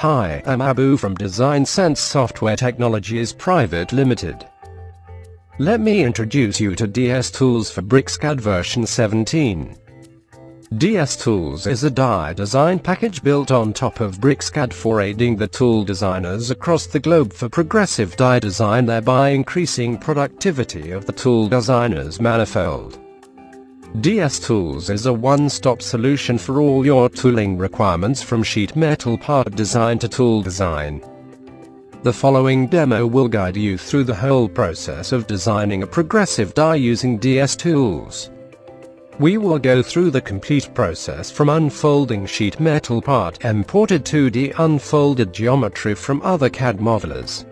Hi, I'm Abu from Design Sense Software Technologies Private Limited. Let me introduce you to DS Tools for BricsCAD version 17. DS Tools is a die design package built on top of BricsCAD for aiding the tool designers across the globe for progressive die design thereby increasing productivity of the tool designer's manifold. DS Tools is a one-stop solution for all your tooling requirements from sheet metal part design to tool design. The following demo will guide you through the whole process of designing a progressive die using DS Tools. We will go through the complete process from unfolding sheet metal part imported 2D unfolded geometry from other CAD modelers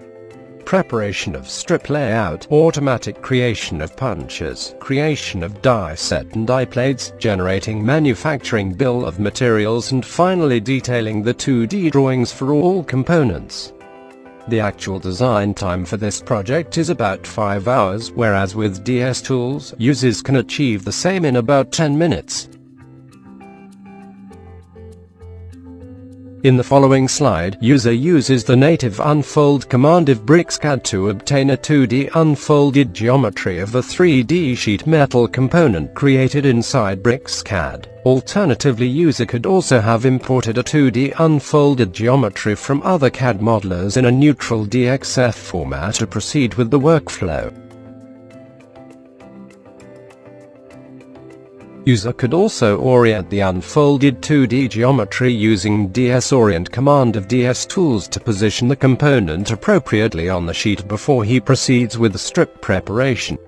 preparation of strip layout, automatic creation of punches, creation of die set and die plates, generating manufacturing bill of materials and finally detailing the 2D drawings for all components. The actual design time for this project is about 5 hours, whereas with DS Tools, users can achieve the same in about 10 minutes. In the following slide, user uses the native unfold command of BricsCAD to obtain a 2D unfolded geometry of the 3D sheet metal component created inside BricsCAD. Alternatively user could also have imported a 2D unfolded geometry from other CAD modelers in a neutral DXF format to proceed with the workflow. User could also orient the unfolded 2D geometry using DS Orient command of DS Tools to position the component appropriately on the sheet before he proceeds with the strip preparation.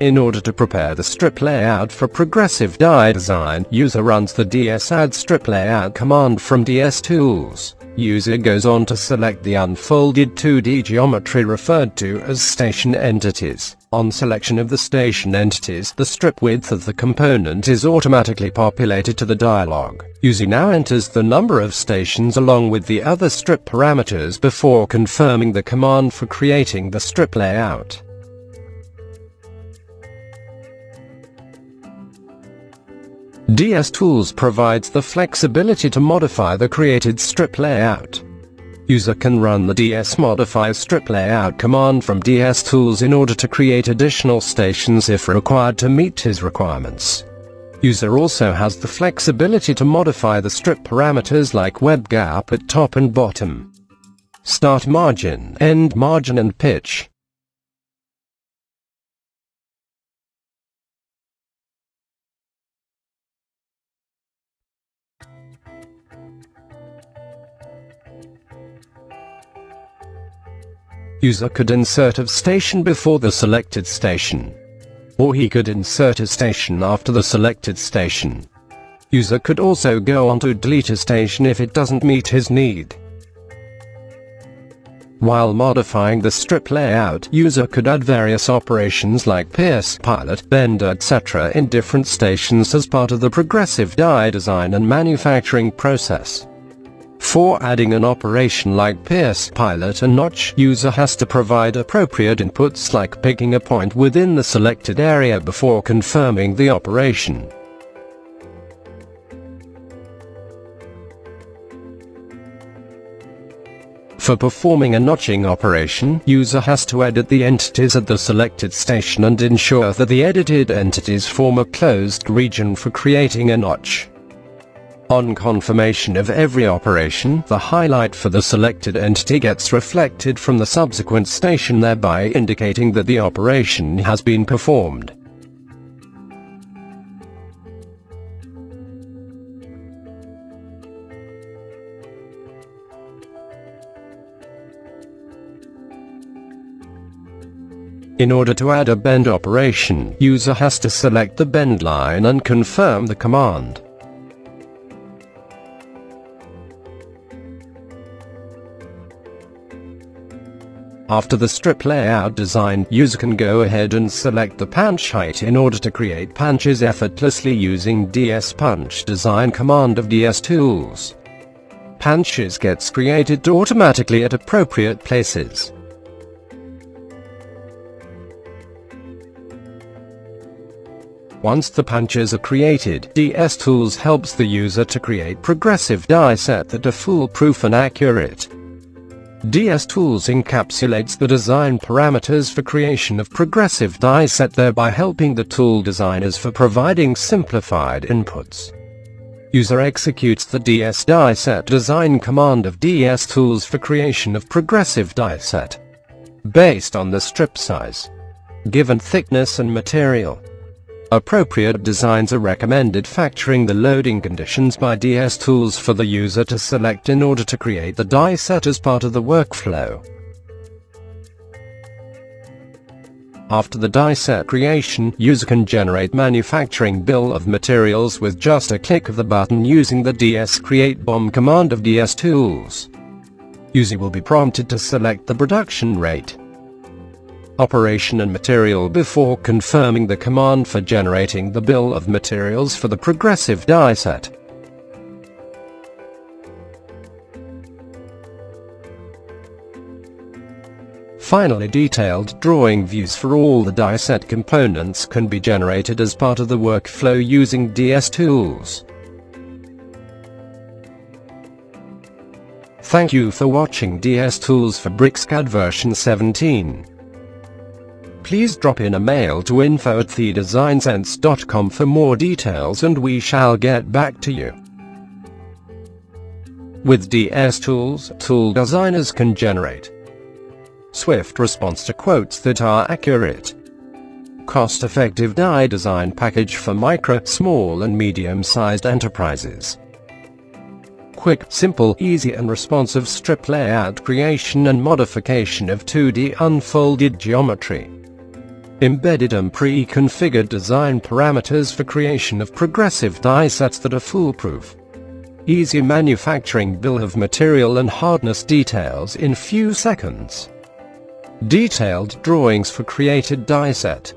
In order to prepare the strip layout for progressive die design, user runs the DS add strip layout command from DS Tools. User goes on to select the unfolded 2D geometry referred to as station entities. On selection of the station entities, the strip width of the component is automatically populated to the dialog. User now enters the number of stations along with the other strip parameters before confirming the command for creating the strip layout. DS Tools provides the flexibility to modify the created strip layout. User can run the DS Modify Strip Layout command from DS Tools in order to create additional stations if required to meet his requirements. User also has the flexibility to modify the strip parameters like web gap at top and bottom, start margin, end margin and pitch. User could insert a station before the selected station. Or he could insert a station after the selected station. User could also go on to delete a station if it doesn't meet his need. While modifying the strip layout, user could add various operations like pierce, pilot, bend etc. in different stations as part of the progressive die design and manufacturing process. For adding an operation like Pierce Pilot and Notch, user has to provide appropriate inputs like picking a point within the selected area before confirming the operation. For performing a notching operation, user has to edit the entities at the selected station and ensure that the edited entities form a closed region for creating a notch. On confirmation of every operation, the highlight for the selected entity gets reflected from the subsequent station thereby indicating that the operation has been performed. In order to add a bend operation, user has to select the bend line and confirm the command. After the strip layout design, user can go ahead and select the punch height in order to create punches effortlessly using DS Punch design command of DS Tools. Punches gets created automatically at appropriate places. Once the punches are created, DS Tools helps the user to create progressive die set that are foolproof and accurate. DS Tools encapsulates the design parameters for creation of progressive die set thereby helping the tool designers for providing simplified inputs. User executes the DS die set design command of DS Tools for creation of progressive die set. Based on the strip size, given thickness and material, Appropriate designs are recommended factoring the loading conditions by DS tools for the user to select in order to create the die set as part of the workflow. After the die set creation, user can generate manufacturing bill of materials with just a click of the button using the DS Create BOM command of DS Tools. User will be prompted to select the production rate operation and material before confirming the command for generating the bill of materials for the progressive die set. Finally detailed drawing views for all the die set components can be generated as part of the workflow using DS Tools. Thank you for watching DS Tools for BricsCAD version 17 please drop in a mail to info at thedesignsense.com for more details and we shall get back to you. With DS Tools, tool designers can generate swift response to quotes that are accurate, cost-effective die design package for micro, small and medium-sized enterprises, quick, simple, easy and responsive strip layout creation and modification of 2D unfolded geometry embedded and pre-configured design parameters for creation of progressive die sets that are foolproof. Easy manufacturing bill of material and hardness details in few seconds. Detailed drawings for created die set.